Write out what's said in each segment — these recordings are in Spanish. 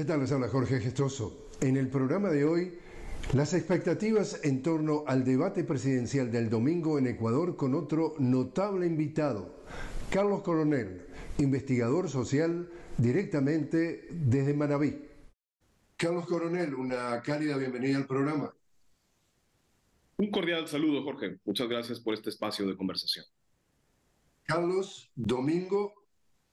¿Qué tal? Les habla Jorge Gestoso. En el programa de hoy, las expectativas en torno al debate presidencial del domingo en Ecuador con otro notable invitado, Carlos Coronel, investigador social directamente desde Manabí. Carlos Coronel, una cálida bienvenida al programa. Un cordial saludo, Jorge. Muchas gracias por este espacio de conversación. Carlos, domingo,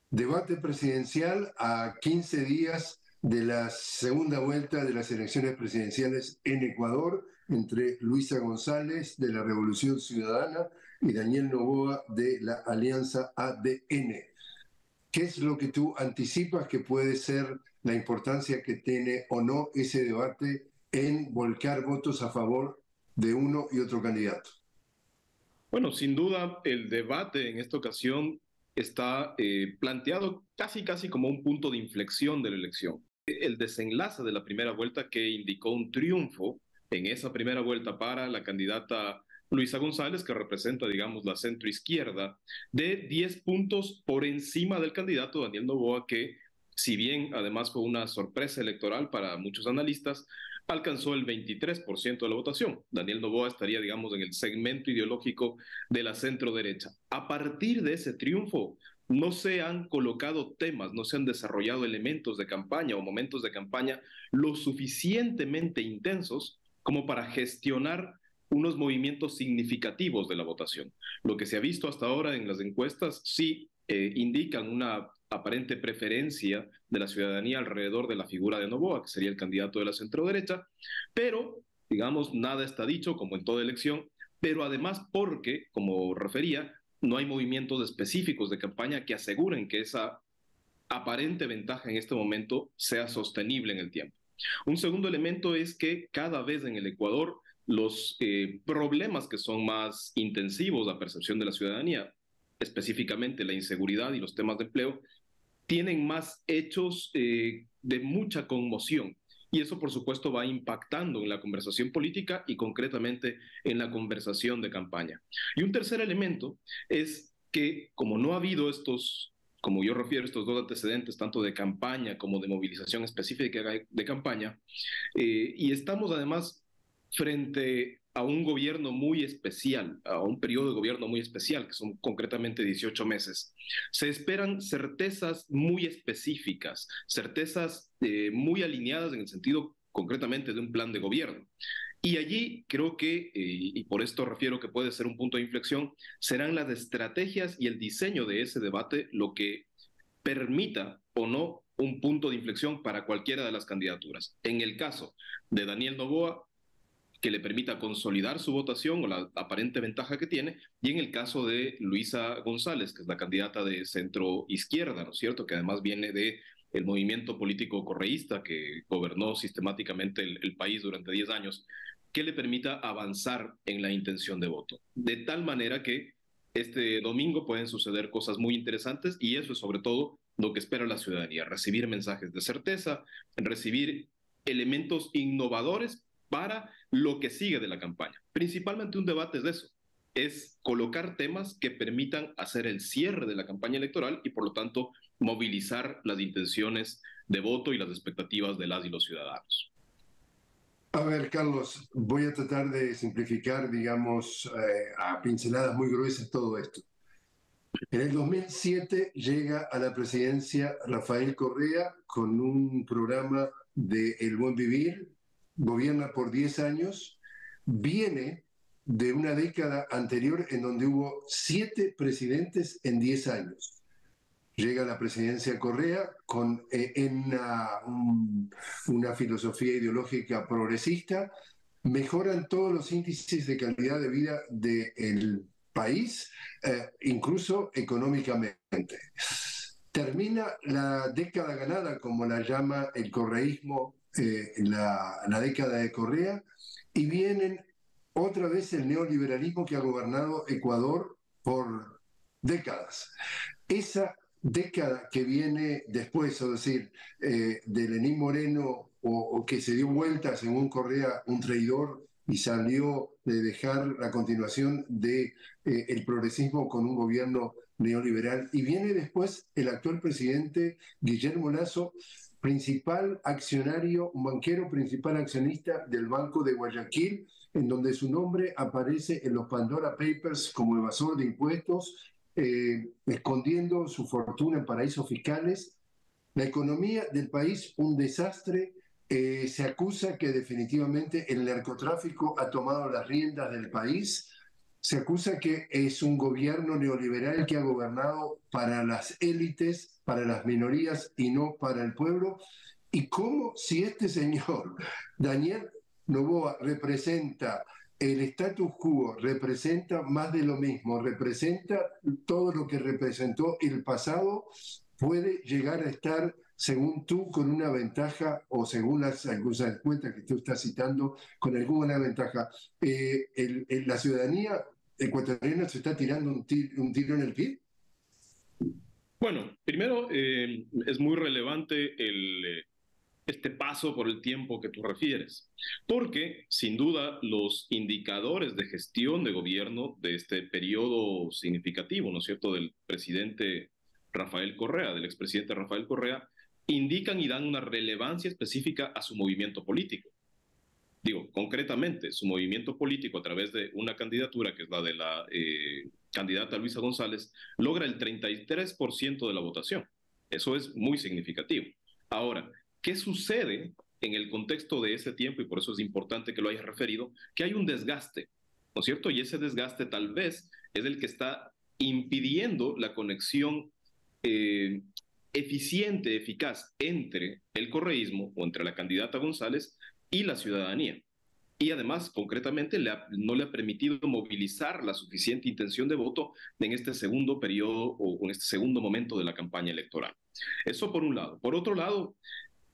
debate presidencial a 15 días de la segunda vuelta de las elecciones presidenciales en Ecuador entre Luisa González de la Revolución Ciudadana y Daniel Novoa de la Alianza ADN. ¿Qué es lo que tú anticipas que puede ser la importancia que tiene o no ese debate en volcar votos a favor de uno y otro candidato? Bueno, sin duda el debate en esta ocasión está eh, planteado casi casi como un punto de inflexión de la elección. El desenlace de la primera vuelta que indicó un triunfo en esa primera vuelta para la candidata Luisa González, que representa, digamos, la centro izquierda, de 10 puntos por encima del candidato Daniel Novoa, que si bien además fue una sorpresa electoral para muchos analistas, alcanzó el 23% de la votación. Daniel Novoa estaría, digamos, en el segmento ideológico de la centro derecha. A partir de ese triunfo, no se han colocado temas, no se han desarrollado elementos de campaña o momentos de campaña lo suficientemente intensos como para gestionar unos movimientos significativos de la votación. Lo que se ha visto hasta ahora en las encuestas sí eh, indican una aparente preferencia de la ciudadanía alrededor de la figura de Novoa, que sería el candidato de la centro-derecha, pero, digamos, nada está dicho, como en toda elección, pero además porque, como refería, no hay movimientos específicos de campaña que aseguren que esa aparente ventaja en este momento sea sostenible en el tiempo. Un segundo elemento es que cada vez en el Ecuador los eh, problemas que son más intensivos, la percepción de la ciudadanía, específicamente la inseguridad y los temas de empleo, tienen más hechos eh, de mucha conmoción. Y eso, por supuesto, va impactando en la conversación política y concretamente en la conversación de campaña. Y un tercer elemento es que, como no ha habido estos, como yo refiero, estos dos antecedentes, tanto de campaña como de movilización específica de campaña, eh, y estamos además frente a un gobierno muy especial, a un periodo de gobierno muy especial, que son concretamente 18 meses. Se esperan certezas muy específicas, certezas eh, muy alineadas en el sentido concretamente de un plan de gobierno. Y allí creo que, eh, y por esto refiero que puede ser un punto de inflexión, serán las estrategias y el diseño de ese debate lo que permita o no un punto de inflexión para cualquiera de las candidaturas. En el caso de Daniel Novoa, que le permita consolidar su votación o la aparente ventaja que tiene, y en el caso de Luisa González, que es la candidata de centro izquierda, ¿no es cierto?, que además viene de el movimiento político correísta que gobernó sistemáticamente el, país durante 10 años, que le permita avanzar en la intención de voto. De tal manera que este domingo pueden suceder cosas muy interesantes y eso es sobre todo lo que espera la ciudadanía, recibir mensajes de certeza, recibir elementos innovadores para lo que sigue de la campaña. Principalmente un debate es de eso, es colocar temas que permitan hacer el cierre de la campaña electoral y por lo tanto movilizar las intenciones de voto y las expectativas de las y los ciudadanos. A ver, Carlos, voy a tratar de simplificar, digamos, eh, a pinceladas muy gruesas todo esto. En el 2007 llega a la presidencia Rafael Correa con un programa de El Buen Vivir, gobierna por 10 años, viene de una década anterior en donde hubo siete presidentes en 10 años. Llega la presidencia Correa con eh, una, filosofía ideológica progresista, mejoran todos los índices de calidad de vida del país, eh, incluso económicamente. Termina la década ganada, como la llama el correísmo eh, la, la década de Correa y vienen otra vez el neoliberalismo que ha gobernado Ecuador por décadas. Esa década que viene después, es decir, eh, de Lenín Moreno, o, que se dio vuelta, según Correa, un traidor y salió de dejar la continuación del de, eh, el progresismo con un gobierno neoliberal. Y viene después el actual presidente Guillermo Lazo, principal accionario, un banquero principal accionista del Banco de Guayaquil, en donde su nombre aparece en los Pandora Papers como evasor de impuestos, eh, escondiendo su fortuna en paraísos fiscales. La economía del país, un desastre. Eh, se acusa que definitivamente el narcotráfico ha tomado las riendas del país. Se acusa que es un gobierno neoliberal que ha gobernado para las élites, para las minorías y no para el pueblo. Y cómo si este señor, Daniel Novoa, representa el status quo, representa más de lo mismo, representa todo lo que representó el pasado, puede llegar a estar, según tú, con una ventaja, o según las encuestas que tú estás citando, con alguna ventaja. Eh, ¿La ciudadanía ecuatoriana se está tirando un, tiro en el pie? Bueno, primero eh, es muy relevante el, eh, este paso por el tiempo que tú refieres, porque sin duda los indicadores de gestión de gobierno de este periodo significativo, ¿no es cierto?, del presidente Rafael Correa, del expresidente Rafael Correa, indican y dan una relevancia específica a su movimiento político. Digo, concretamente, su movimiento político a través de una candidatura, que es la de la eh, candidata Luisa González, logra el 33% de la votación. Eso es muy significativo. Ahora, ¿Qué sucede en el contexto de ese tiempo? Y por eso es importante que lo hayas referido, que hay un desgaste, ¿no es cierto? Y ese desgaste tal vez es el que está impidiendo la conexión eh, eficiente, eficaz entre el correísmo o entre la candidata González y la ciudadanía. Y además, concretamente, no le ha permitido movilizar la suficiente intención de voto en este segundo periodo o en este segundo momento de la campaña electoral. Eso por un lado. Por otro lado,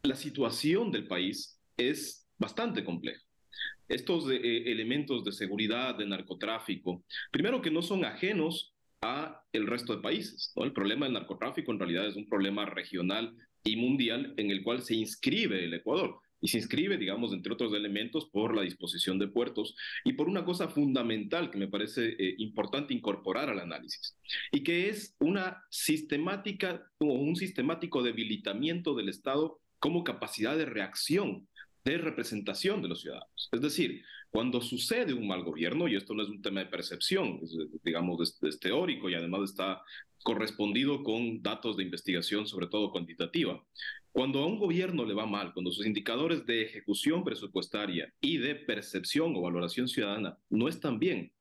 la situación del país es bastante compleja. Estos eh, elementos de seguridad, de narcotráfico, primero que no son ajenos a el resto de países. El problema del narcotráfico en realidad es un problema regional y mundial en el cual se inscribe el Ecuador. Y se inscribe, digamos, entre otros elementos, por la disposición de puertos y por una cosa fundamental que me parece eh, importante incorporar al análisis, y que es una sistemática o un sistemático debilitamiento del Estado como capacidad de reacción, de representación de los ciudadanos. Es decir, cuando sucede un mal gobierno, y esto no es un tema de percepción, digamos, es, teórico y además está correspondido con datos de investigación, sobre todo cuantitativa. Cuando a un gobierno le va mal, cuando sus indicadores de ejecución presupuestaria y de percepción o valoración ciudadana no están bien,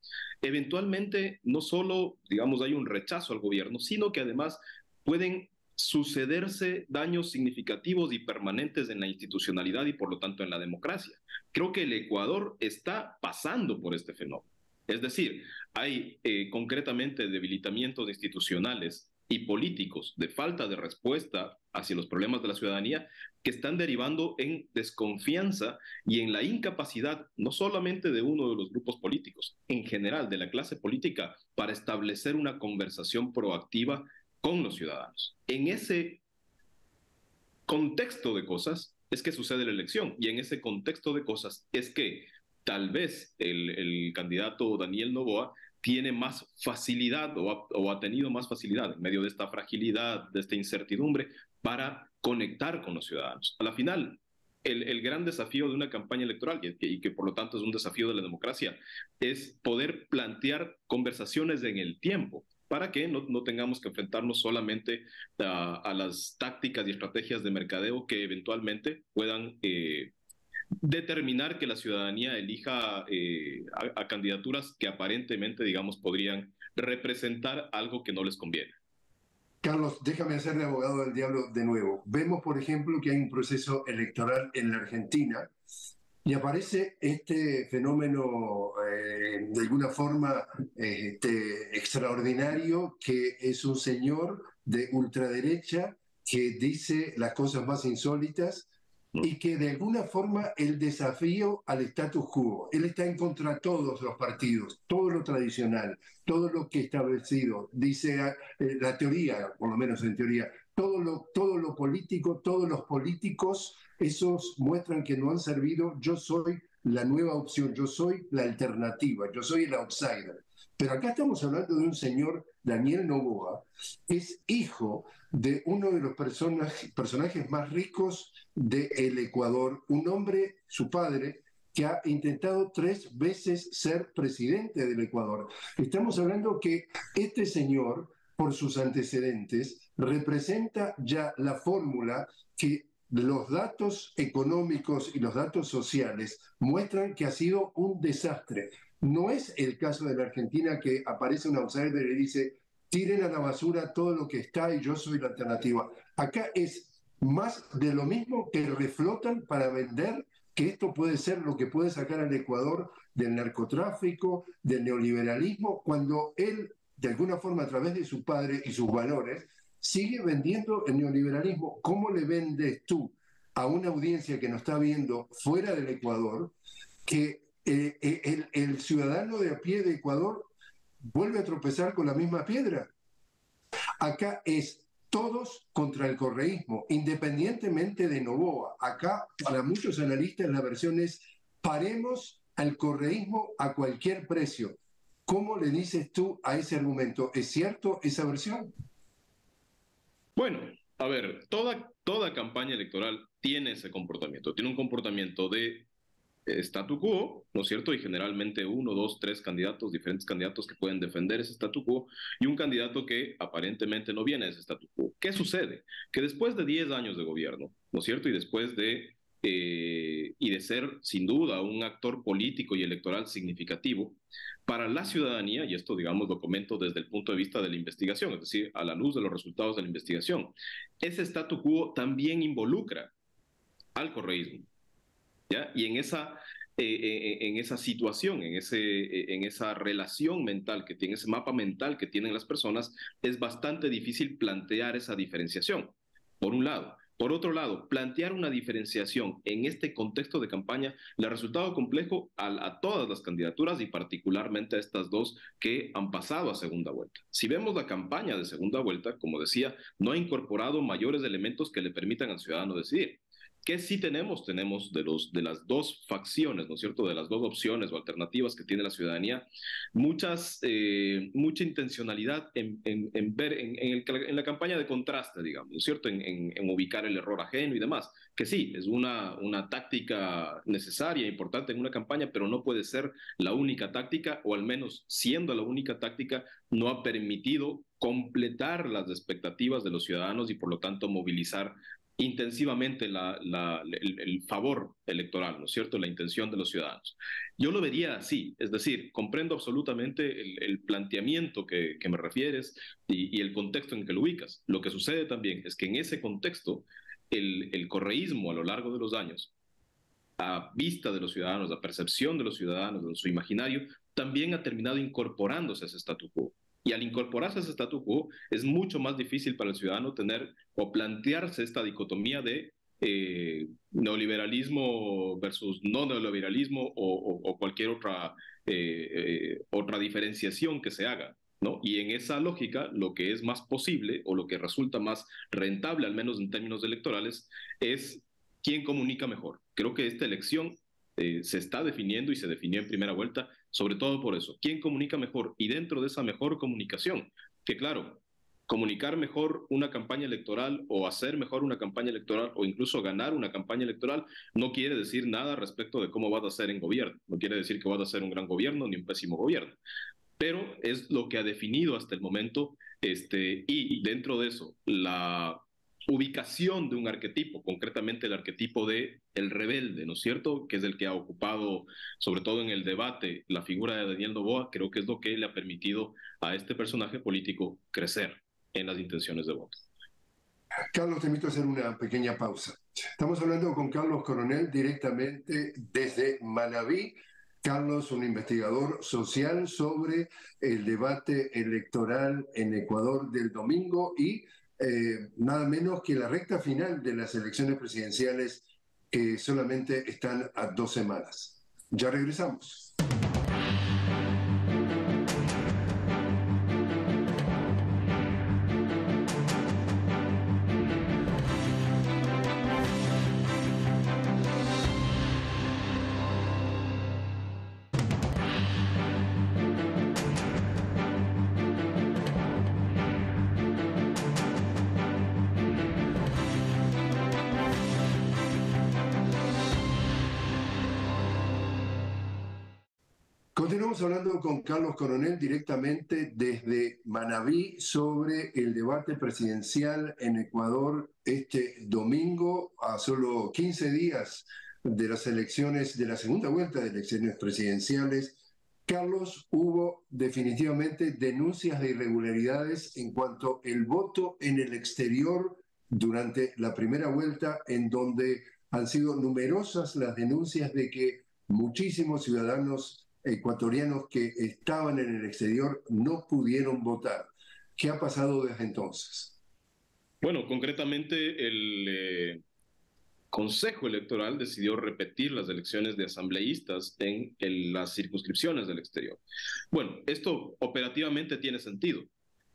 eventualmente no solo, digamos, hay un rechazo al gobierno, sino que además pueden sucederse daños significativos y permanentes en la institucionalidad y por lo tanto en la democracia. Creo que el Ecuador está pasando por este fenómeno. Es decir, hay eh, concretamente debilitamientos institucionales y políticos de falta de respuesta hacia los problemas de la ciudadanía que están derivando en desconfianza y en la incapacidad no solamente de uno de los grupos políticos, en general de la clase política, para establecer una conversación proactiva con los ciudadanos. En ese contexto de cosas es que sucede la elección y en ese contexto de cosas es que tal vez el, candidato Daniel Novoa tiene más facilidad o ha, tenido más facilidad en medio de esta fragilidad, de esta incertidumbre, para conectar con los ciudadanos. A la final, el, gran desafío de una campaña electoral, y que, por lo tanto es un desafío de la democracia, es poder plantear conversaciones en el tiempo para que no, tengamos que enfrentarnos solamente a, las tácticas y estrategias de mercadeo que eventualmente puedan eh, determinar que la ciudadanía elija eh, a, candidaturas que aparentemente, digamos, podrían representar algo que no les conviene. Carlos, déjame hacerle abogado del diablo de nuevo. Vemos, por ejemplo, que hay un proceso electoral en la Argentina y aparece este fenómeno eh, de alguna forma este, extraordinario que es un señor de ultraderecha que dice las cosas más insólitas y que de alguna forma el desafío al status quo. Él está en contra de todos los partidos, todo lo tradicional, todo lo que establecido, dice eh, la teoría, por lo menos en teoría, todo lo, todo lo político, todos los políticos, esos muestran que no han servido. Yo soy la nueva opción, yo soy la alternativa, yo soy el outsider. Pero acá estamos hablando de un señor, Daniel Novoa, es hijo de uno de los personajes más ricos del Ecuador, un hombre, su padre, que ha intentado tres veces ser presidente del Ecuador. Estamos hablando que este señor, por sus antecedentes, representa ya la fórmula que los datos económicos y los datos sociales muestran que ha sido un desastre. No es el caso de la Argentina que aparece un outsider y dice, tiren a la basura todo lo que está y yo soy la alternativa. Acá es más de lo mismo que reflotan para vender que esto puede ser lo que puede sacar al Ecuador del narcotráfico, del neoliberalismo, cuando él, de alguna forma, a través de su padre y sus valores, sigue vendiendo el neoliberalismo. ¿Cómo le vendes tú a una audiencia que nos está viendo fuera del Ecuador que eh, eh, el, ciudadano de a pie de Ecuador vuelve a tropezar con la misma piedra? Acá es todos contra el correísmo, independientemente de Novoa. Acá, para muchos analistas, la versión es paremos al correísmo a cualquier precio. ¿Cómo le dices tú a ese argumento? ¿Es cierto esa versión? Bueno, a ver, toda, toda campaña electoral tiene ese comportamiento, tiene un comportamiento de statu quo, ¿no es cierto? Y generalmente uno, dos, tres candidatos, diferentes candidatos que pueden defender ese statu quo y un candidato que aparentemente no viene de ese statu quo. ¿Qué sucede? Que después de 10 años de gobierno, ¿no es cierto? Y después de, eh, y de ser sin duda un actor político y electoral significativo, para la ciudadanía, y esto digamos lo comento desde el punto de vista de la investigación, es decir, a la luz de los resultados de la investigación, ese statu quo también involucra al correísmo y en esa, eh, eh, en esa situación, en, ese, eh, en esa relación mental que tiene, ese mapa mental que tienen las personas, es bastante difícil plantear esa diferenciación, por un lado. Por otro lado, plantear una diferenciación en este contexto de campaña le ha resultado complejo a, a, todas las candidaturas y particularmente a estas dos que han pasado a segunda vuelta. Si vemos la campaña de segunda vuelta, como decía, no ha incorporado mayores elementos que le permitan al ciudadano decidir. ¿Qué sí tenemos? Tenemos de, los, de las dos facciones, ¿no es cierto? De las dos opciones o alternativas que tiene la ciudadanía, muchas, eh, mucha intencionalidad en, en, ver en, en, la campaña de contraste, digamos, ¿no es cierto? En, ubicar el error ajeno y demás, que sí, es una, una táctica necesaria, importante en una campaña, pero no puede ser la única táctica, o al menos siendo la única táctica, no ha permitido completar las expectativas de los ciudadanos y por lo tanto movilizar intensivamente el, favor electoral, ¿no es cierto?, la intención de los ciudadanos. Yo lo vería así, es decir, comprendo absolutamente el, planteamiento que, me refieres y, el contexto en que lo ubicas. Lo que sucede también es que en ese contexto, el, correísmo a lo largo de los años, a vista de los ciudadanos, la percepción de los ciudadanos, de su imaginario, también ha terminado incorporándose a ese statu quo. Y al incorporarse a ese statu quo, es mucho más difícil para el ciudadano tener o plantearse esta dicotomía de eh, neoliberalismo versus no neoliberalismo o, cualquier otra, eh, eh, otra diferenciación que se haga. ¿no? Y en esa lógica, lo que es más posible o lo que resulta más rentable, al menos en términos electorales, es quién comunica mejor. Creo que esta elección se está definiendo y se definió en primera vuelta sobre todo por eso. ¿Quién comunica mejor? Y dentro de esa mejor comunicación, que claro, comunicar mejor una campaña electoral o hacer mejor una campaña electoral o incluso ganar una campaña electoral no quiere decir nada respecto de cómo vas a ser en gobierno. No quiere decir que vas a ser un gran gobierno ni un pésimo gobierno. Pero es lo que ha definido hasta el momento este, y dentro de eso la ubicación de un arquetipo, concretamente el arquetipo de el rebelde, ¿no es cierto? Que es el que ha ocupado, sobre todo en el debate, la figura de Daniel Novoa, creo que es lo que le ha permitido a este personaje político crecer en las intenciones de voto. Carlos, te invito a hacer una pequeña pausa. Estamos hablando con Carlos Coronel directamente desde Manabí. Carlos, un investigador social sobre el debate electoral en Ecuador del domingo y eh, nada menos que la recta final de las elecciones presidenciales que solamente están a dos semanas. Ya regresamos. Hablando con Carlos Coronel directamente desde Manabí sobre el debate presidencial en Ecuador este domingo, a solo 15 días de las elecciones, de la segunda vuelta de elecciones presidenciales. Carlos, hubo definitivamente denuncias de irregularidades en cuanto al voto en el exterior durante la primera vuelta, en donde han sido numerosas las denuncias de que muchísimos ciudadanos ecuatorianos que estaban en el exterior no pudieron votar. ¿Qué ha pasado desde entonces? Bueno, concretamente el eh, Consejo Electoral decidió repetir las elecciones de asambleístas en, en las circunscripciones del exterior. Bueno, esto operativamente tiene sentido.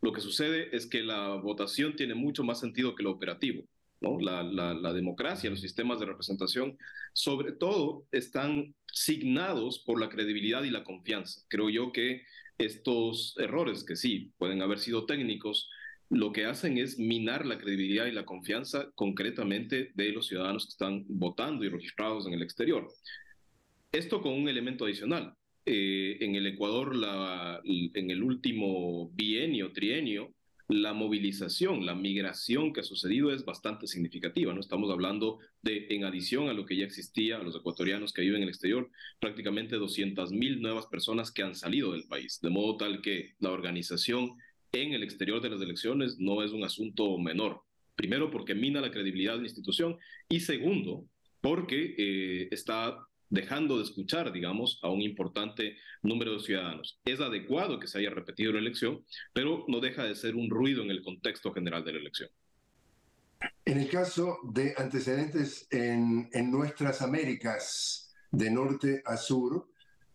Lo que sucede es que la votación tiene mucho más sentido que lo operativo. La, democracia, los sistemas de representación, sobre todo están signados por la credibilidad y la confianza. Creo yo que estos errores, que sí pueden haber sido técnicos, lo que hacen es minar la credibilidad y la confianza concretamente de los ciudadanos que están votando y registrados en el exterior. Esto con un elemento adicional. Eh, en el Ecuador, en el último bienio, trienio, la movilización, la migración que ha sucedido es bastante significativa. ¿no? Estamos hablando de, en adición a lo que ya existía, a los ecuatorianos que viven en el exterior, prácticamente 200 mil nuevas personas que han salido del país, de modo tal que la organización en el exterior de las elecciones no es un asunto menor. Primero, porque mina la credibilidad de la institución y segundo, porque eh, está dejando de escuchar, digamos, a un importante número de ciudadanos. Es adecuado que se haya repetido la elección, pero no deja de ser un ruido en el contexto general de la elección. En el caso de antecedentes en, en nuestras Américas, de norte a sur,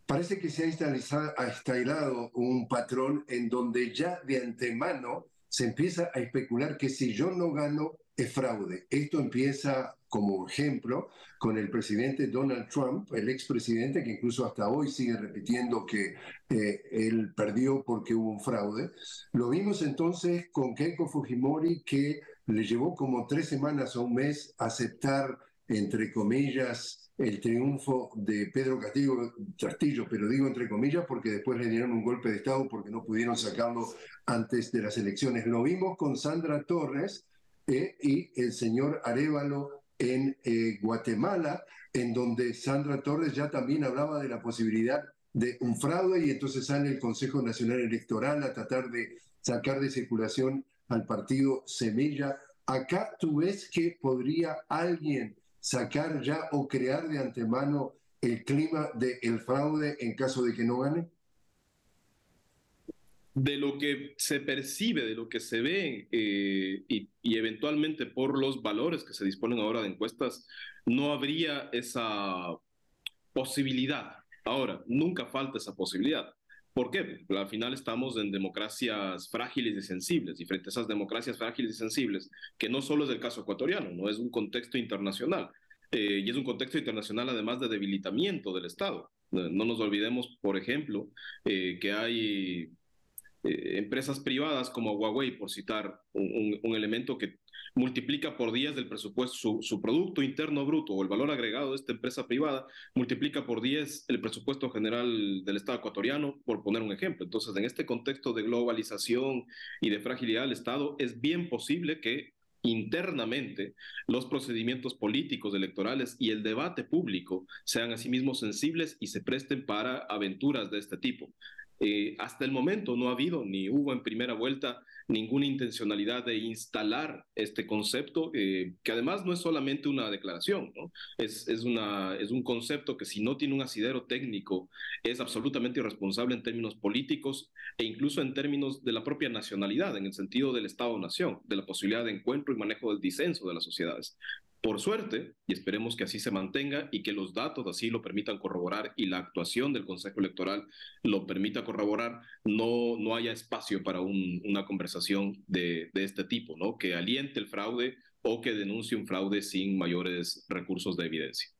parece que se ha instalado un patrón en donde ya de antemano se empieza a especular que si yo no gano es fraude. Esto empieza como ejemplo con el presidente Donald Trump, el expresidente que incluso hasta hoy sigue repitiendo que eh, él perdió porque hubo un fraude. Lo vimos entonces con Keiko Fujimori que le llevó como tres semanas o un mes aceptar, entre comillas, el triunfo de Pedro Castillo, Castillo, pero digo entre comillas porque después le dieron un golpe de Estado porque no pudieron sacarlo antes de las elecciones. Lo vimos con Sandra Torres eh, y el señor Arevalo en eh, Guatemala, en donde Sandra Torres ya también hablaba de la posibilidad de un fraude y entonces sale el Consejo Nacional Electoral a tratar de sacar de circulación al partido Semilla. Acá tú ves que podría alguien sacar ya o crear de antemano el clima del fraude en caso de que no gane? De lo que se percibe, de lo que se ve eh, y, eventualmente por los valores que se disponen ahora de encuestas, no habría esa posibilidad. Ahora, nunca falta esa posibilidad. ¿Por qué? Porque al final estamos en democracias frágiles y sensibles, y frente a esas democracias frágiles y sensibles, que no solo es el caso ecuatoriano, no es un contexto internacional, eh, y es un contexto internacional además de debilitamiento del Estado. No nos olvidemos, por ejemplo, eh, que hay eh, empresas privadas como Huawei, por citar un, elemento que multiplica por 10 del presupuesto su, Producto Interno Bruto o el valor agregado de esta empresa privada, multiplica por 10 el presupuesto general del Estado ecuatoriano, por poner un ejemplo. Entonces, en este contexto de globalización y de fragilidad del Estado, es bien posible que internamente los procedimientos políticos electorales y el debate público sean asimismo sensibles y se presten para aventuras de este tipo. Eh, hasta el momento no ha habido ni hubo en primera vuelta ninguna intencionalidad de instalar este concepto, eh, que además no es solamente una declaración, es, es, un concepto que si no tiene un asidero técnico es absolutamente irresponsable en términos políticos e incluso en términos de la propia nacionalidad, en el sentido del Estado-nación, de la posibilidad de encuentro y manejo del disenso de las sociedades. Por suerte, y esperemos que así se mantenga y que los datos así lo permitan corroborar y la actuación del Consejo Electoral lo permita corroborar, no, no haya espacio para una conversación de, de este tipo, ¿no? que aliente el fraude o que denuncie un fraude sin mayores recursos de evidencia.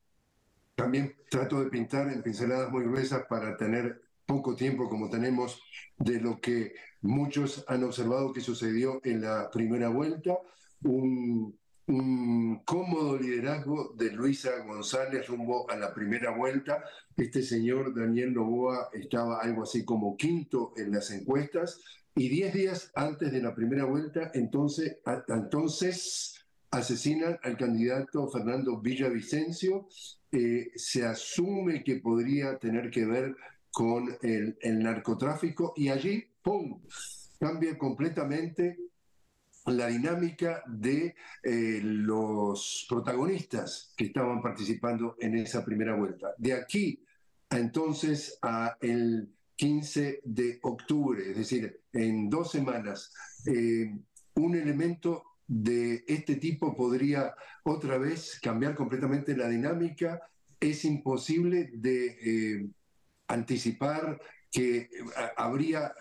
También trato de pintar en pinceladas muy gruesas para tener poco tiempo como tenemos de lo que muchos han observado que sucedió en la primera vuelta, un un cómodo liderazgo de Luisa González rumbo a la primera vuelta. Este señor Daniel Novoa estaba algo así como quinto en las encuestas y diez días antes de la primera vuelta, entonces, entonces asesinan al candidato Fernando Villavicencio. Eh, se asume que podría tener que ver con el, el narcotráfico y allí, ¡pum!, cambia completamente la dinámica de eh, los protagonistas que estaban participando en esa primera vuelta. De aquí a entonces a el 15 de octubre, es decir, en dos semanas, eh, un elemento de este tipo podría otra vez cambiar completamente la dinámica. Es imposible de eh, anticipar que habría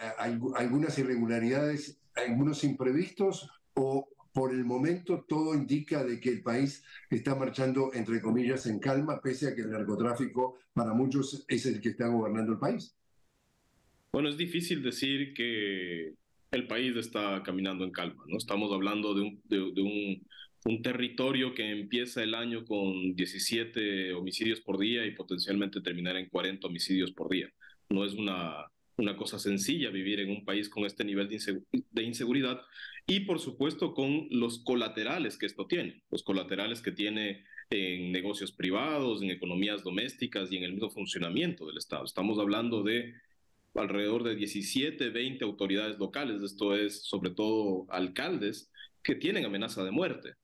algunas irregularidades algunos imprevistos o por el momento todo indica de que el país está marchando, entre comillas, en calma, pese a que el narcotráfico para muchos es el que está gobernando el país? Bueno, es difícil decir que el país está caminando en calma, ¿no? Estamos hablando de un, de, un, un territorio que empieza el año con 17 homicidios por día y potencialmente terminar en 40 homicidios por día. No es una una cosa sencilla vivir en un país con este nivel de, inseguridad y por supuesto con los colaterales que esto tiene, los colaterales que tiene en negocios privados, en economías domésticas y en el mismo funcionamiento del Estado. Estamos hablando de alrededor de 17, 20 autoridades locales, esto es sobre todo alcaldes que tienen amenaza de muerte.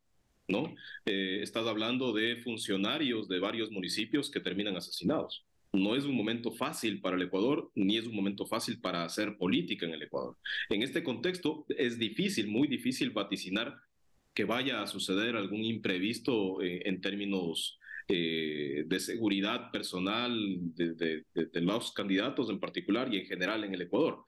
¿no? Eh, estás hablando de funcionarios de varios municipios que terminan asesinados no es un momento fácil para el Ecuador, ni es un momento fácil para hacer política en el Ecuador. En este contexto es difícil, muy difícil vaticinar que vaya a suceder algún imprevisto eh, en términos eh, de seguridad personal de, los candidatos en particular y en general en el Ecuador.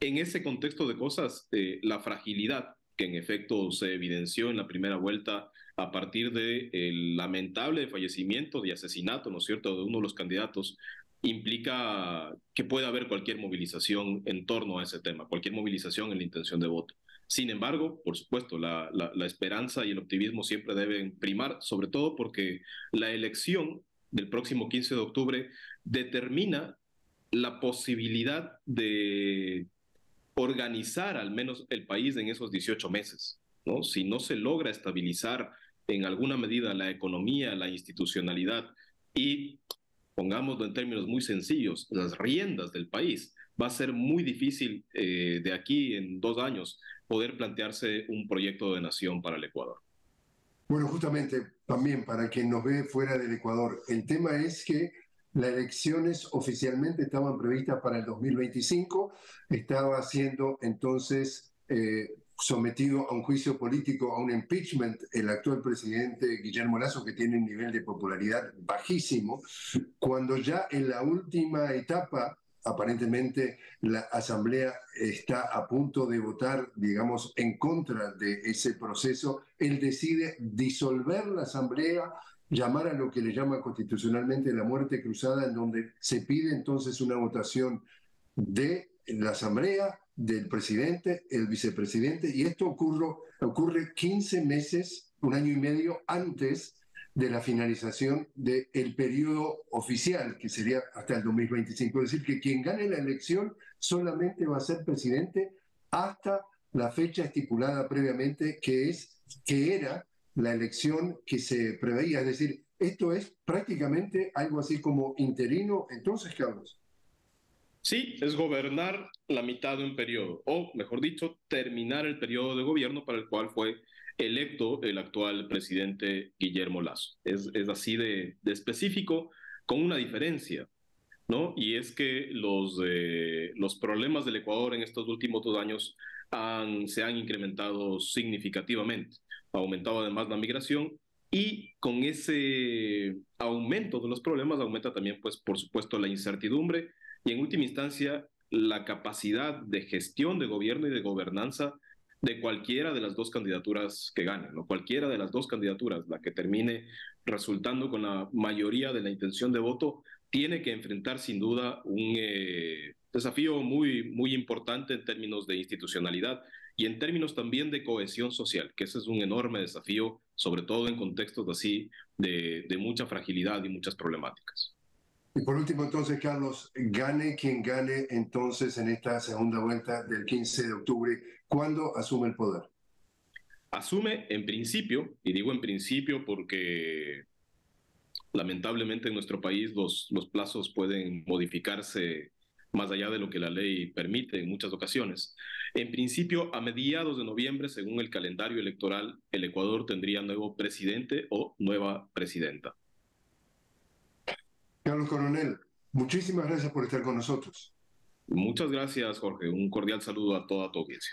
En ese contexto de cosas, eh, la fragilidad que en efecto se evidenció en la primera vuelta a partir del lamentable fallecimiento y asesinato, ¿no es cierto?, de uno de los candidatos, implica que pueda haber cualquier movilización en torno a ese tema, cualquier movilización en la intención de voto. Sin embargo, por supuesto, la, la esperanza y el optimismo siempre deben primar, sobre todo porque la elección del próximo 15 de octubre determina la posibilidad de organizar al menos el país en esos 18 meses. ¿no? Si no se logra estabilizar en alguna medida la economía, la institucionalidad y, pongámoslo en términos muy sencillos, las riendas del país, va a ser muy difícil eh, de aquí en dos años poder plantearse un proyecto de nación para el Ecuador. Bueno, justamente también para quien nos ve fuera del Ecuador, el tema es que las elecciones oficialmente estaban previstas para el 2025, estaba siendo entonces eh, sometido a un juicio político, a un impeachment, el actual presidente Guillermo Lazo, que tiene un nivel de popularidad bajísimo, cuando ya en la última etapa, aparentemente la Asamblea está a punto de votar, digamos, en contra de ese proceso, él decide disolver la Asamblea, llamar a lo que le llama constitucionalmente la muerte cruzada, en donde se pide entonces una votación de la Asamblea del presidente, el vicepresidente, y esto ocurre, ocurre 15 meses, un año y medio antes de la finalización del periodo oficial, que sería hasta el 2025. Es decir, que quien gane la elección solamente va a ser presidente hasta la fecha estipulada previamente, que, es, que era la elección que se preveía. Es decir, esto es prácticamente algo así como interino. Entonces, Carlos. Sí, es gobernar la mitad de un periodo, o mejor dicho, terminar el periodo de gobierno para el cual fue electo el actual presidente Guillermo Lazo. Es, así de, específico, con una diferencia, ¿no? Y es que los, eh, los problemas del Ecuador en estos últimos dos años se han incrementado significativamente. Ha aumentado además la migración y con ese aumento de los problemas aumenta también, pues, por supuesto, la incertidumbre y en última instancia la capacidad de gestión de gobierno y de gobernanza de cualquiera de las dos candidaturas que ganen, ¿no? cualquiera de las dos candidaturas, la que termine resultando con la mayoría de la intención de voto, tiene que enfrentar sin duda un eh, desafío muy, muy importante en términos de institucionalidad y en términos también de cohesión social, que ese es un enorme desafío, sobre todo en contextos así de mucha fragilidad y muchas problemáticas. Y por último, entonces, Carlos, gane quien gane entonces en esta segunda vuelta del 15 de octubre, ¿cuándo asume el poder? Asume en principio, y digo en principio porque lamentablemente en nuestro país los, los plazos pueden modificarse más allá de lo que la ley permite en muchas ocasiones. En principio, a mediados de noviembre, según el calendario electoral, el Ecuador tendría nuevo presidente o nueva presidenta. Carlos Coronel, muchísimas gracias por estar con nosotros. Muchas gracias, Jorge. Un cordial saludo a toda tu audiencia.